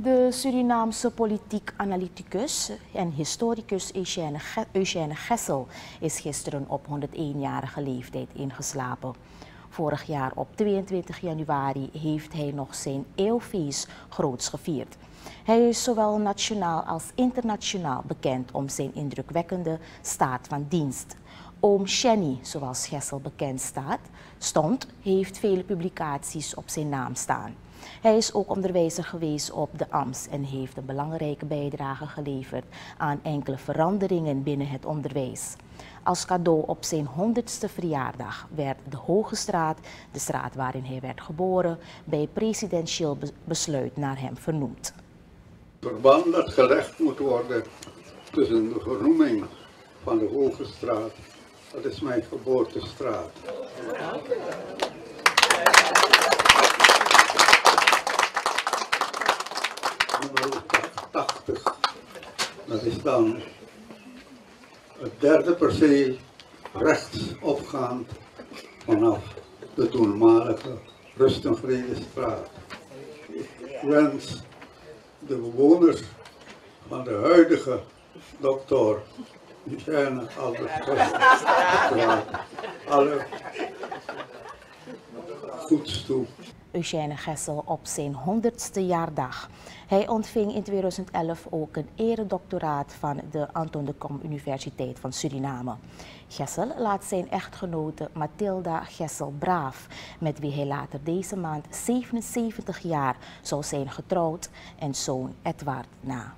De Surinaamse politiek analyticus en historicus Eugène, Gessel is gisteren op 101-jarige leeftijd ingeslapen. Vorig jaar op 22 januari heeft hij nog zijn eeuwfeest groots gevierd. Hij is zowel nationaal als internationaal bekend om zijn indrukwekkende staat van dienst. Oom Shenny, zoals Gessel bekend staat, stond, heeft vele publicaties op zijn naam staan. Hij is ook onderwijzer geweest op de AMS en heeft een belangrijke bijdrage geleverd aan enkele veranderingen binnen het onderwijs. Als cadeau op zijn 100ste verjaardag werd de Hoge Straat, de straat waarin hij werd geboren, bij presidentieel besluit naar hem vernoemd. Verband dat gelegd moet worden tussen de vernoeming van de Hoge Straat, dat is mijn geboortestraat. 80, dat is dan het derde perceel rechts opgaand vanaf de toenmalige Rust en Vredestraat. Ik wens de bewoners van de huidige dokter Eugène Albert alle goeds toe. Eugène Gessel op zijn 100ste jaardag. Hij ontving in 2011 ook een eredoctoraat van de Anton de Kom Universiteit van Suriname. Gessel laat zijn echtgenote Mathilda Gessel Braaf, met wie hij later deze maand 77 jaar zou zijn getrouwd, en zoon Edward na.